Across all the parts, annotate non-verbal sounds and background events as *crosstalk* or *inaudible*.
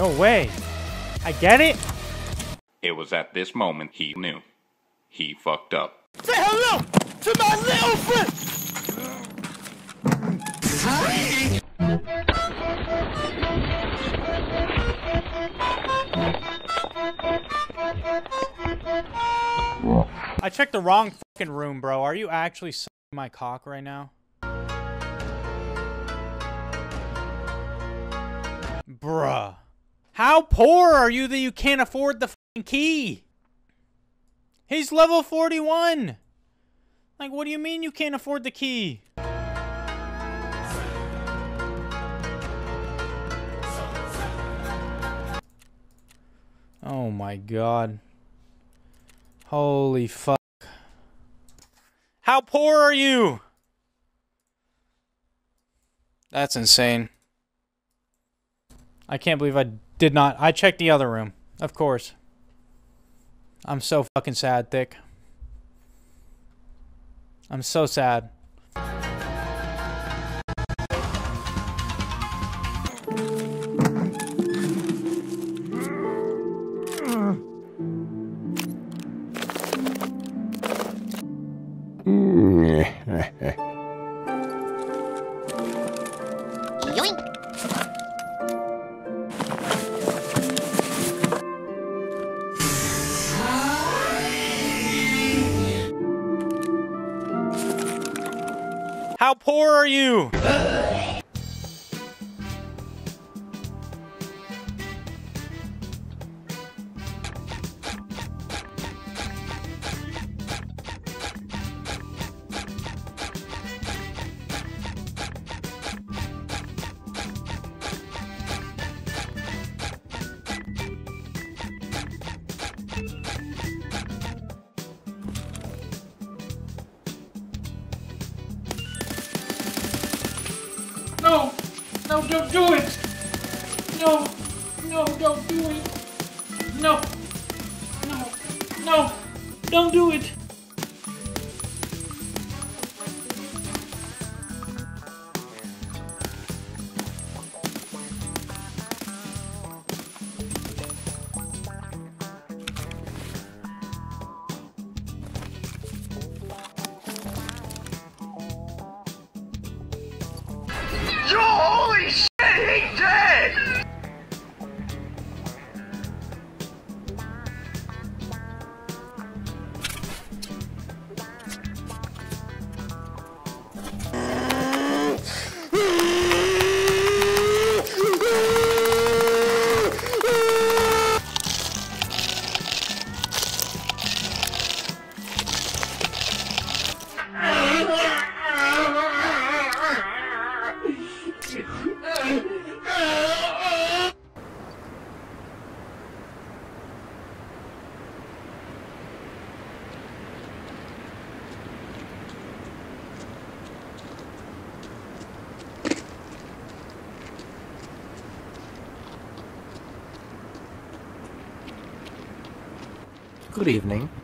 No way. I get it. It was at this moment he knew. He fucked up. Say hello to my little friend! I checked the wrong fucking room, bro. Are you actually sucking my cock right now? Bruh. How poor are you that you can't afford the key? He's level 41. Like, what do you mean you can't afford the key? Oh my god. Holy fuck. How poor are you? That's insane. I can't believe I did not. I checked the other room. Of course. I'm so fucking sad, Thick. I'm so sad. Poor No, don't do it! No! No, don't do it! No! No! No! Don't do it! Good evening.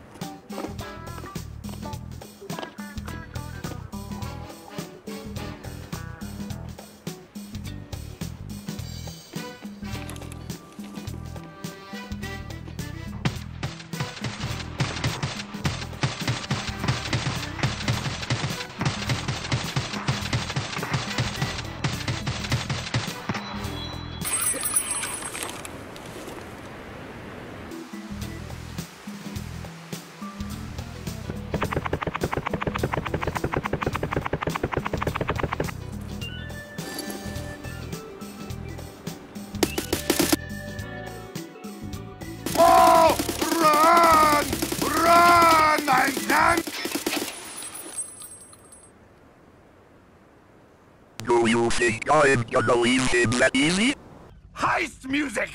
I'm gonna leave him that easy? Heist music!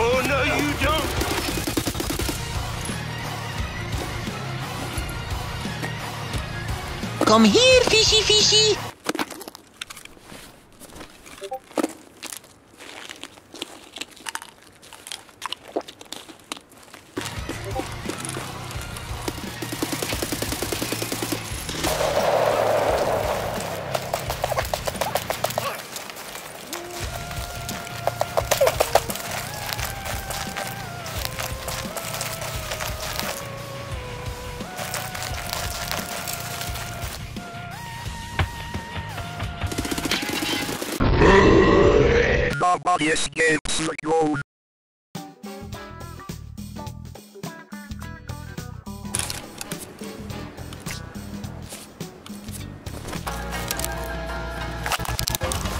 Oh no, you don't! Come here, fishy fishy! Nobody escapes the code.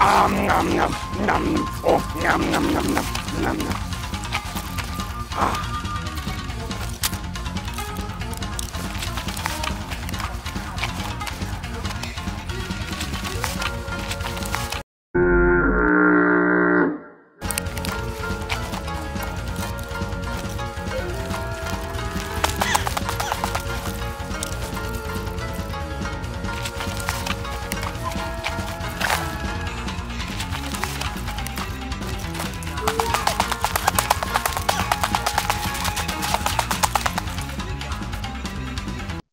Um, nom, nom, nom. Oh, nom, nom, nom, nom, nom, nom.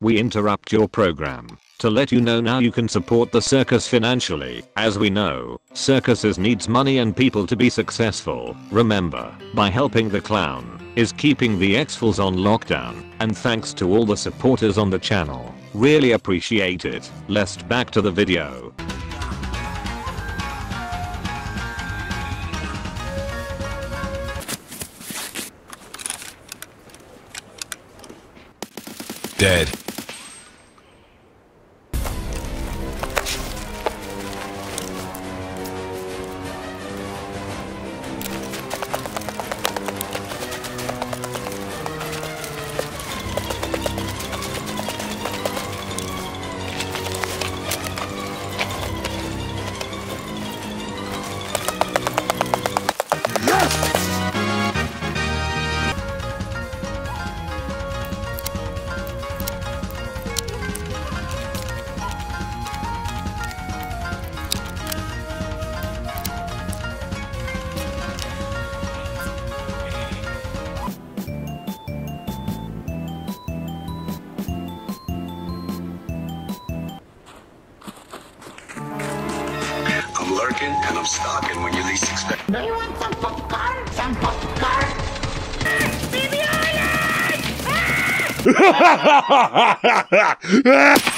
We interrupt your program to let you know now you can support the circus financially. As we know, circuses needs money and people to be successful. Remember, by helping the clown is keeping the X-Files on lockdown. And thanks to all the supporters on the channel. Really appreciate it. Let's back to the video. Dead. Lurking and when you least expect. Do you want some popcorn? Some popcorn? Baby Dead. *laughs*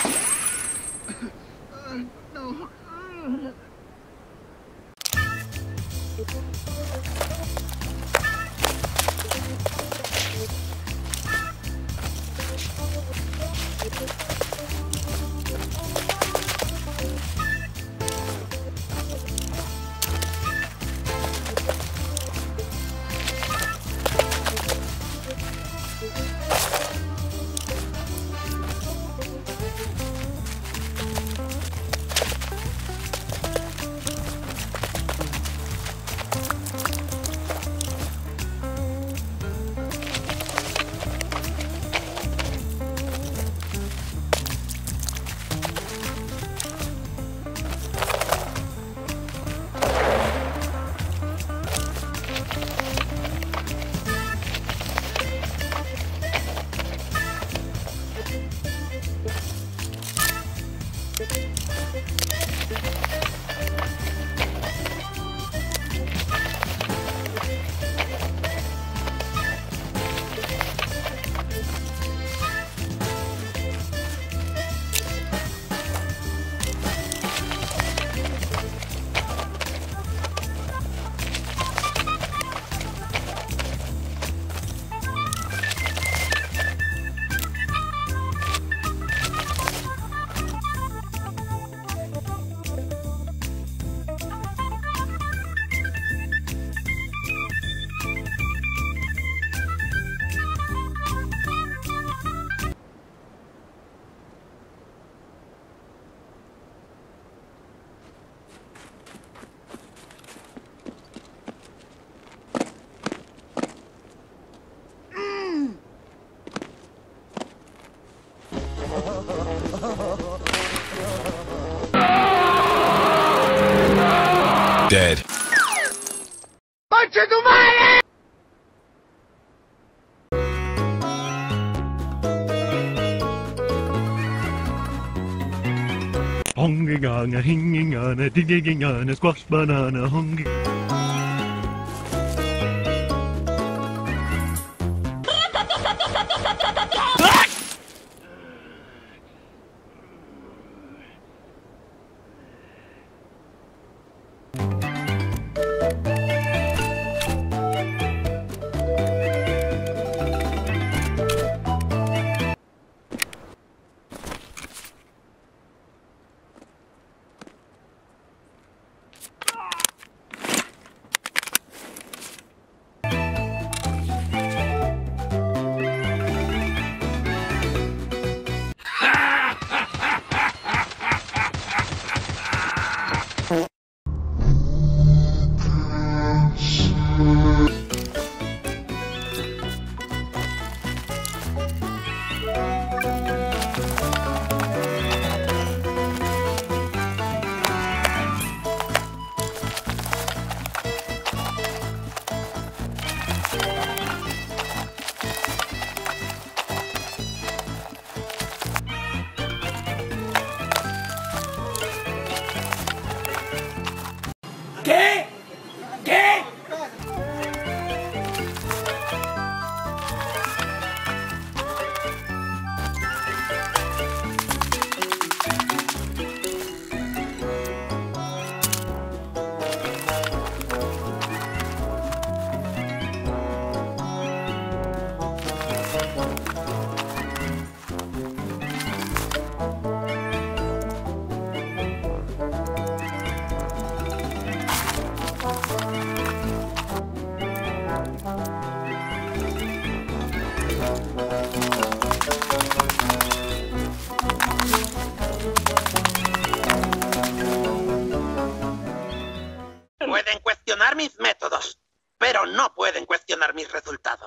Hungry hinging on a digging on a squash banana hungry.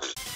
何?